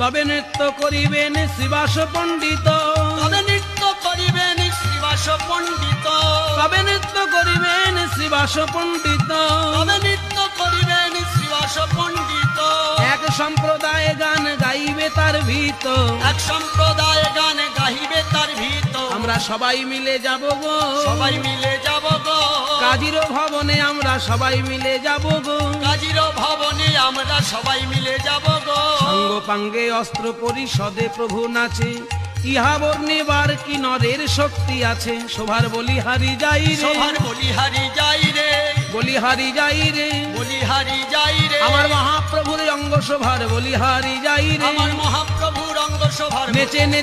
তবে নৃত্য করিবেন শ্রীবাস পণ্ডিত। তবে নৃত্য করিবেন শ্রীবাস পণ্ডিত। তবে নৃত্য করিবেন শ্রীবাস পণ্ডিত। তবে নৃত্য করিবেন শ্রীবাস পণ্ডিত। এক সম্প্রদায় গান গাইবে তার ভীত। এক সম্প্রদায় গান গাহিবে তার ভীত। আমরা সবাই মিলে যাব গো। সবাই মিলে যাব গো। কাজীর ভবনে আমরা সবাই মিলে যাব গো। কাজীর ভবনে আমরা সবাই মিলে যাব গো সঙ্গ পাঙ্গে অস্ত্র পরিষদে প্রভু নাচে। ইহা বর্ণিবার কি নরের শক্তি আছে। শোভার বলিহারি যাই রে। শোভার বলিহারি যাই রে। বলিহারি যাই রে। বলিহারি যাই রে। আমার মহাপ্রভুর অঙ্গ শোভার বলিহারি যাই রে। আমার মহাপ্রভুর অঙ্গ শোভার নেচে নেচে